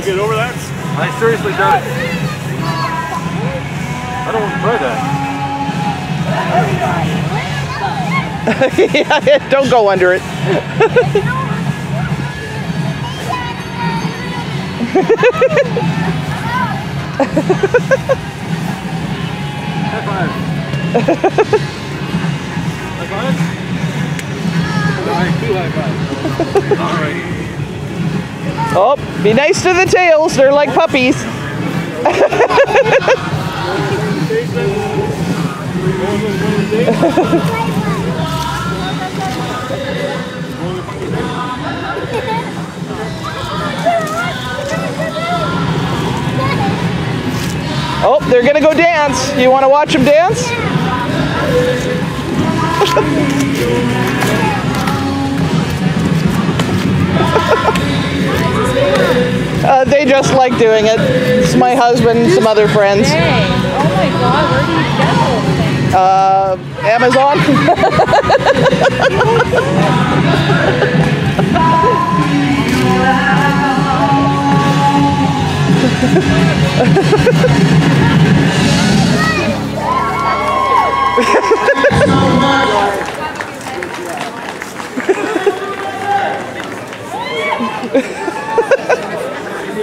we get over that? I seriously doubt it. I don't want to try that. yeah, don't go under it. High five. high five? All right, two high fives. All right. Oh, be nice to the tails. They're like puppies. Oh, they're gonna go dance. You want to watch them dance? just like doing it. It's my husband and some other friends. Dang. Oh my god, where do you get those things? Uh, Amazon.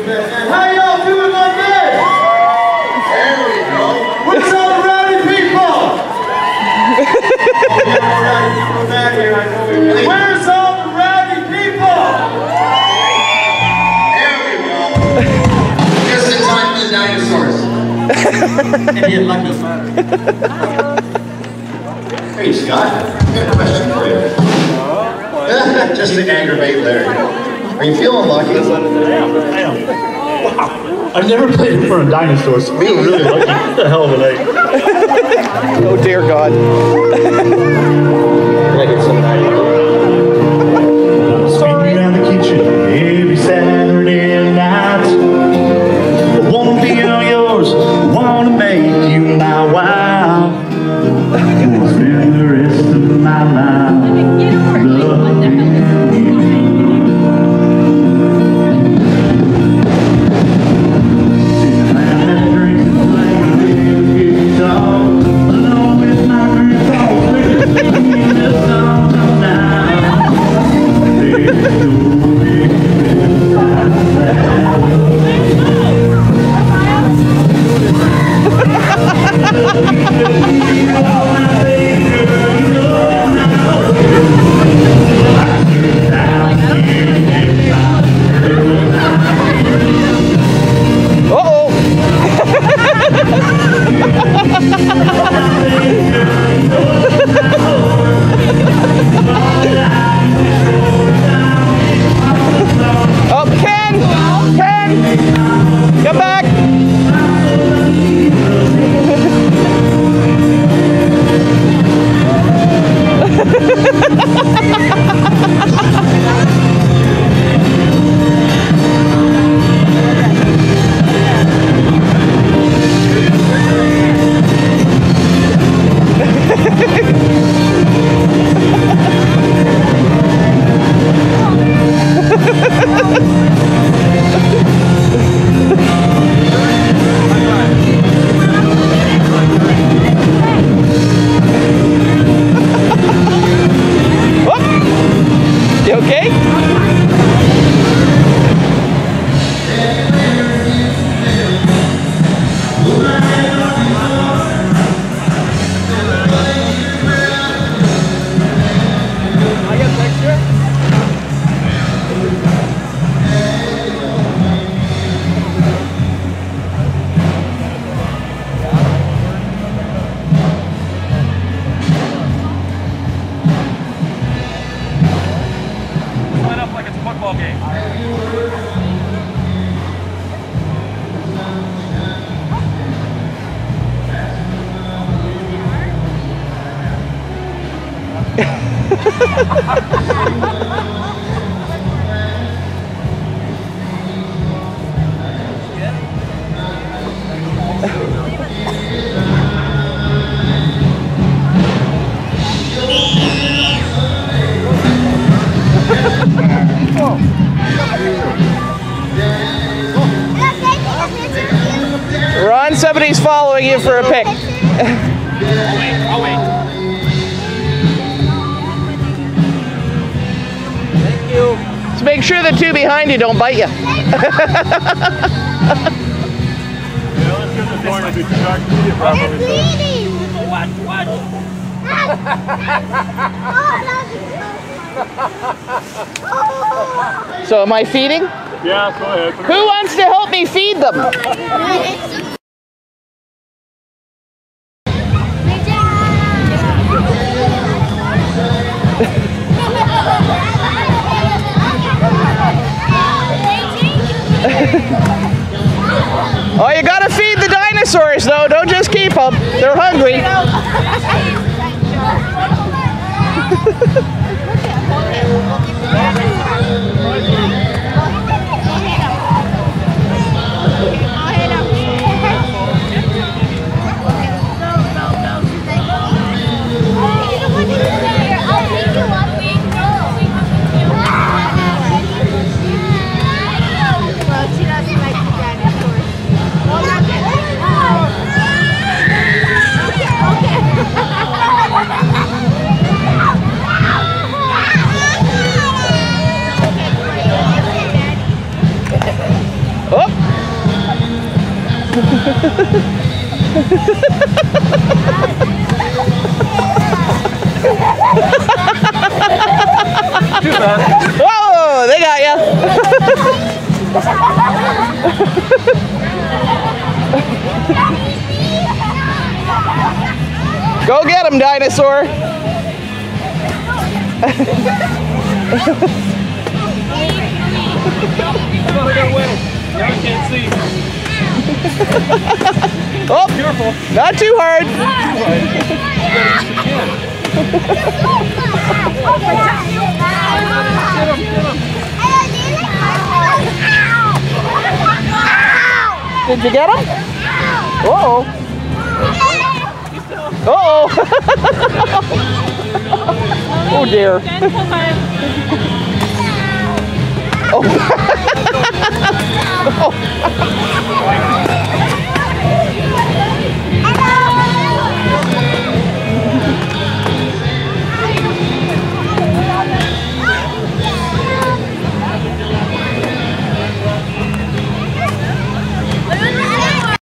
How y'all doing on? There we go. What's all the rowdy people? all the rowdy people back here. Where's all the rowdy people? There we go. Just in time for the dinosaurs. and he like Hey Scott, I got a question for you. Just to aggravate Larry. Are you feeling lucky? I am. I've never played in front of dinosaurs, so we were really lucky. What the hell of a night. Oh dear God. Ron, somebody's following you for a pic. Sure the two behind you don't bite you. They're bleeding. Watch, watch. So am I feeding? Yeah, go ahead. Who wants to help me feed them? Oh, you gotta feed the dinosaurs though. Don't just keep them. They're hungry. oh, they got you. Go get him, dinosaur. Come on, I got away. Now I can't see. Oh, Careful. not too hard. Did you get him? Uh-oh. Uh-oh. oh dear. Oh.